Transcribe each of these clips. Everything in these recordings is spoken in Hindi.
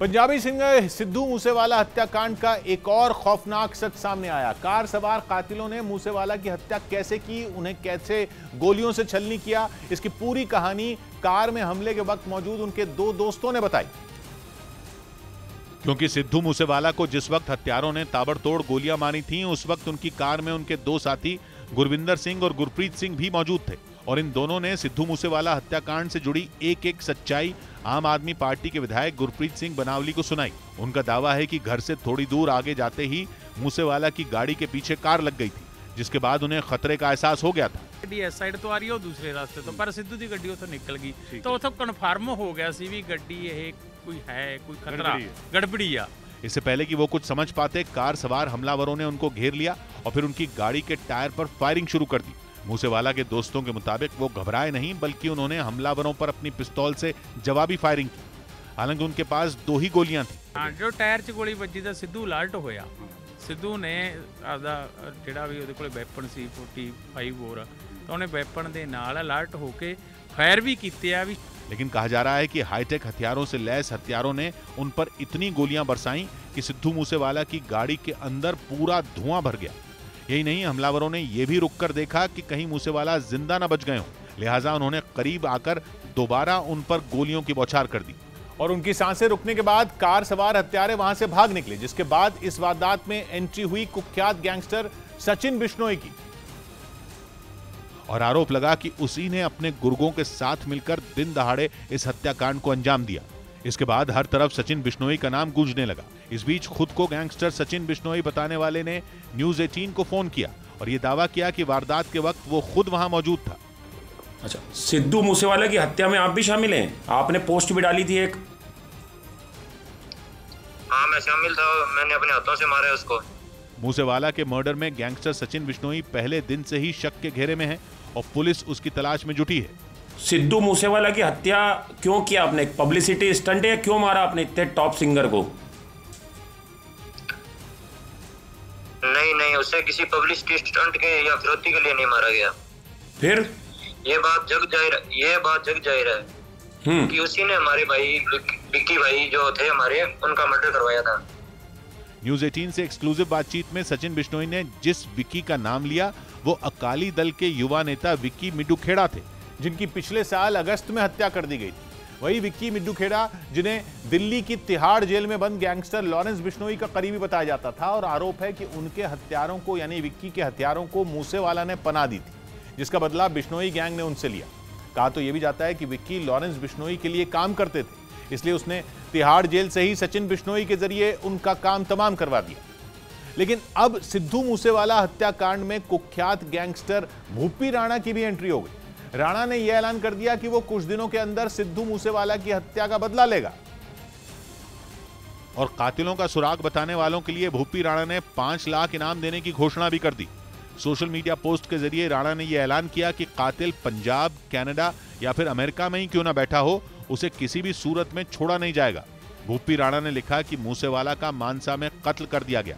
पंजाबी सिंगर सिद्धू मूसेवाला हत्याकांड का एक और खौफनाक सच सामने आया। कार सवार कातिलों ने मूसेवाला की हत्या कैसे की, उन्हें कैसे गोलियों से छलनी किया? इसकी पूरी कहानी कार में हमले के वक्त मौजूद उनके दो दोस्तों ने बताई। क्योंकि सिद्धू मूसेवाला को जिस वक्त हत्यारों ने ताबड़तोड़ गोलियाँ मारी थीं, उस वक्त उनकी कार में उनके दो साथी गुरविंदर सिंह और गुरप्रीत सिंह भी मौजूद थे। और इन दोनों ने सिद्धू मूसेवाला हत्याकांड से जुड़ी एक एक सच्चाई आम आदमी पार्टी के विधायक गुरप्रीत सिंह बनावली को सुनाई उनका दावा है कि घर से थोड़ी दूर आगे जाते ही मूसेवाला की गाड़ी के पीछे कार लग गई थी जिसके बाद उन्हें खतरे का एहसास हो गया था ਗੱਡੀ ਇਸ ਸਾਈਡ ਤੋਂ ਆ ਰਹੀ ਹੈ ਉਹ ਦੂਸਰੇ ਰਸਤੇ ਤੋਂ ਪਰ ਸਿੱਧੂ ਦੀ ਗੱਡੀ ਉੱਥੋਂ ਨਿਕਲ ਗਈ ਤਾਂ ਉੱਥੋਂ ਕਨਫਰਮ ਹੋ ਗਿਆ ਸੀ ਵੀ ਗੱਡੀ ਇਹ ਕੋਈ ਹੈ ਕੋਈ ਖਤਰਾ गड़बड़ी है। ਗੜਬੜੀ ਆ इससे पहले कि वो कुछ समझ पाते कार सवार हमलावरों ने उनको घेर लिया और फिर उनकी गाड़ी के टायर पर फायरिंग शुरू कर दी मूसेवाला के दोस्तों के मुताबिक वो घबराए नहीं बल्कि उन्होंने हमलावरों पर अपनी पिस्तौल से जवाबी फायरिंग की हालांकि उनके पास दो ही गोलियां थी ਹਾਂ ਜਦੋਂ ਟਾਇਰ 'ਚ ਗੋਲੀ ਵੱਜੀ ਤਾਂ ਸਿੱਧੂ ਅਲਰਟ ਹੋਇਆ ਸਿੱਧੂ ਨੇ ਆਪਦਾ ਅ, ਜਿਹੜਾ ਵੀ ਉਹਦੇ ਕੋਲੇ ਵੈਪਨ ਸੀ 45 ਬੋਰ ਤਾਂ ਉਹਨੇ ਵੈਪਨ ਦੇ ਨਾਲ ਅਲਰਟ ਹੋ ਕੇ ਫਾਇਰ ਵੀ ਕੀਤੇ ਆ ਵੀ लेकिन कहा जा रहा है कि हाईटेक हथियारों से लैस हत्यारों ने उन पर इतनी गोलियां बरसाई कि सिद्धू मूसेवाला की गाड़ी के अंदर पूरा धुआं भर गया यही नहीं, हमलावरों ने यह भी रुककर देखा कि कहीं मूसेवाला ज़िंदा न बच गए हों। लिहाजा उन्होंने करीब आकर दोबारा उन पर गोलियों की बौछार कर दी। और उनकी साँसें रुकने के बाद कार सवार हत्यारे वहाँ से भाग निकले, जिसके बाद इस वारदात में एंट्री हुई कुख्यात गैंगस्टर सचिन बिश्नोई की। और आरोप लगा कि उसी ने अपने गुर्गों के साथ मिलकर दिन दहाड़े इस हत्याकांड को अंजाम दिया। इसके बाद हर तरफ़ सचिन बिश्नोई का नाम गूंजने लगा। इस बीच खुद को गैंगस्टर सचिन बिश्नोई बताने वाले ने न्यूज़ 18 को फ़ोन किया और ये दावा किया कि वारदात के वक्त वो खुद वहाँ मौजूद था। अच्छा सिद्धू मूसेवाला की हत्या में आप भी शामिल हैं? आपने पोस्ट भी डाली थी एक। हाँ मैं शामिल था मैंने अपने हाथों से मारा उसको। मूसेवाला के मर्डर में गैंगस्टर सचिन बिश्नोई पहले दिन से ही शक के घेरे में है और पुलिस उसकी तलाश में जुटी है। सिद्धू मूसेवाला की हत्या क्यों किया आपने? पब्लिसिटी स्टंट है क्यों मारा आपने इतने टॉप सिंगर को? नहीं नहीं उसे किसी पब्लिसिटी स्टंट के या फिरौती के लिए नहीं मारा गया। फिर? ये बात जग ज़ाहिर ये बात जग ज़ाहिर है हम्म। कि उसी ने हमारे भाई विक्की भाई जो थे हमारे उनका मर्डर करवाया था। न्यूज़ 18 से एक्सक्लूसिव बातचीत में सचिन बिश्नोई ने जिस विक्की का नाम लिया वो अकाली दल के युवा नेता विक्की मिडुखेड़ा थे। जिनकी पिछले साल अगस्त में हत्या कर दी गई थी। वही विक्की मिड्डू खेड़ा जिन्हें दिल्ली की तिहाड़ जेल में बंद गैंगस्टर लॉरेंस बिश्नोई का करीबी बताया जाता था और आरोप है कि उनके हत्यारों को, यानी विक्की के हत्यारों को मूसेवाला ने पना दी थी, जिसका बदला बिश्नोई गैंग ने उनसे लिया। कहा तो यह भी जाता है कि विक्की लॉरेंस बिश्नोई के लिए काम करते थे, इसलिए उसने तिहाड़ जेल से ही सचिन बिश्नोई के ज़रिए उनका काम तमाम करवा दिया। लेकिन अब सिद्धू मूसेवाला हत्याकांड में कुख्यात गैंगस्टर भूपी राणा की भी एंट्री हो गई। राणा ने यह ऐलान कर दिया कि वो कुछ दिनों के अंदर सिद्धू मूसेवाला की हत्या का बदला लेगा। और कातिलों का सुराग बताने वालों के लिए भूपी राणा ने पाँच लाख इनाम देने की घोषणा भी कर दी। सोशल मीडिया पोस्ट के ज़रिए राणा ने यह ऐलान किया कि कातिल पंजाब, कनाडा या फिर अमेरिका में ही क्यों ना बैठा हो, उसे किसी भी सूरत में छोड़ा नहीं जाएगा। भूपी राणा ने लिखा कि मूसेवाला का मानसा में कत्ल कर दिया गया।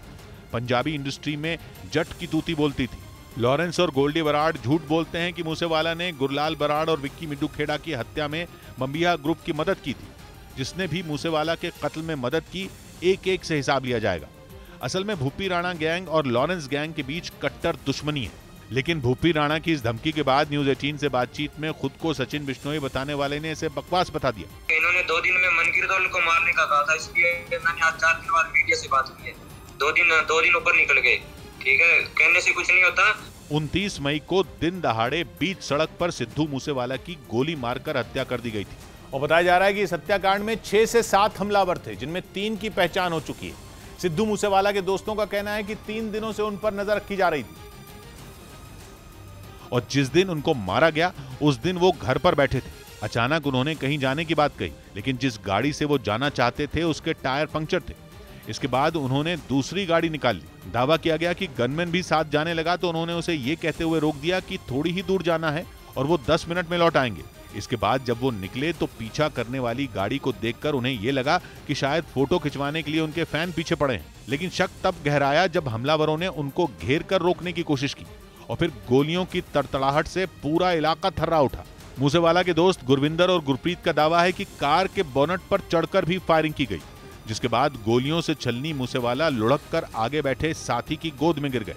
पंजाबी इंडस्ट्री में जट की तूती बोलती थी। लॉरेंस और गोल्डी बराड़ झूठ बोलते हैं कि मूसेवाला ने गुरलाल बराड़ और विक्की मिड्डू खेड़ा की हत्या में बम्बिया ग्रुप की मदद की थी, जिसने भी मूसेवाला के कत्ल में मदद की एक एक से हिसाब लिया जाएगा। असल में भूपी राणा गैंग और लॉरेंस गैंग के बीच कट्टर दुश्मनी है, लेकिन भूपी राणा की इस धमकी के बाद न्यूज़ 18 से बातचीत में खुद को सचिन बिश्नोई बताने वाले ने इसे बकवास बता दिया। इन्होंने दो दिन में मनकीरदौल को मारने का कहा था, इसलिए मैंने आज चार दिन बाद मीडिया से बात की है। दो दिन दो दिन ऊपर निकल गए। ठीक है कहने से कुछ नहीं होता। 29 मई को दिन दहाड़े बीच सड़क पर सिद्धू मूसेवाला की गोली मारकर हत्या कर दी गई थी। और बताया जा रहा है कि इस हत्याकांड में छह से सात हमलावर थे जिनमें तीन की पहचान हो चुकी है। सिद्धू मूसेवाला के दोस्तों का कहना है कि तीन दिनों से उन पर नज़र रखी जा रही थी। और जिस दिन उनको मारा गया उस दिन वो घर पर बैठे थे। अचानक उन्होंने कहीं जाने की बात कही लेकिन जिस गाड़ी से वो जाना चाहते थे उसके टायर पंक्चर थे। इसके बाद उन्होंने दूसरी गाड़ी निकाल ली। दावा किया गया कि गनमैन भी साथ जाने लगा तो उन्होंने उसे ये कहते हुए रोक दिया कि थोड़ी ही दूर जाना है और वो 10 मिनट में लौट आएँगे। इसके बाद जब वो निकले तो पीछा करने वाली गाड़ी को देखकर उन्हें ये लगा कि शायद फ़ोटो खिंचवाने के लिए उनके फ़ैन पीछे पड़े हैं। लेकिन शक तब गहराया जब हमलावरों ने उनको घेर कर रोकने की कोशिश की और फिर गोलियों की तड़तड़ाहट से पूरा इलाका थर्रा उठा। मूसेवाला के दोस्त गुरविंदर और गुरप्रीत का दावा है कि कार के बोनट पर चढ़कर भी फायरिंग की गई। जिसके बाद गोलियों से छलनी मूसेवाला लुढ़क कर आगे बैठे साथी की गोद में गिर गए।